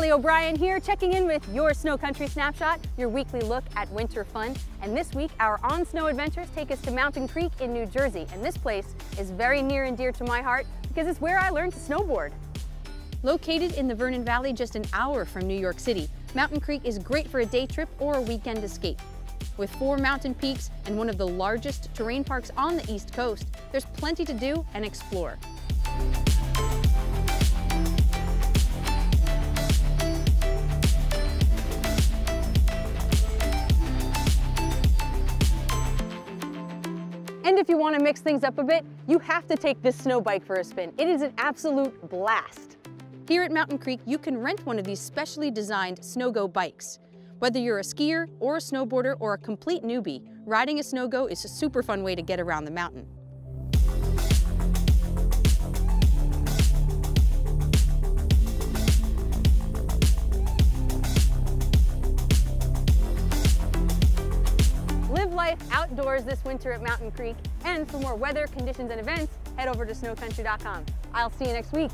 Halley O'Brien here, checking in with your SnoCountry Snapshot, your weekly look at winter fun. And this week, our On Snow adventures take us to Mountain Creek in New Jersey. And this place is very near and dear to my heart because it's where I learned to snowboard. Located in the Vernon Valley just an hour from New York City, Mountain Creek is great for a day trip or a weekend escape. With four mountain peaks and one of the largest terrain parks on the East Coast, there's plenty to do and explore. And if you want to mix things up a bit, you have to take this snow bike for a spin. It is an absolute blast. Here at Mountain Creek, you can rent one of these specially designed Sno-Go bikes. Whether you're a skier or a snowboarder or a complete newbie, riding a Sno-Go is a super fun way to get around the mountain. Outdoors this winter at Mountain Creek. And for more weather, conditions, and events, head over to snocountry.com. I'll see you next week.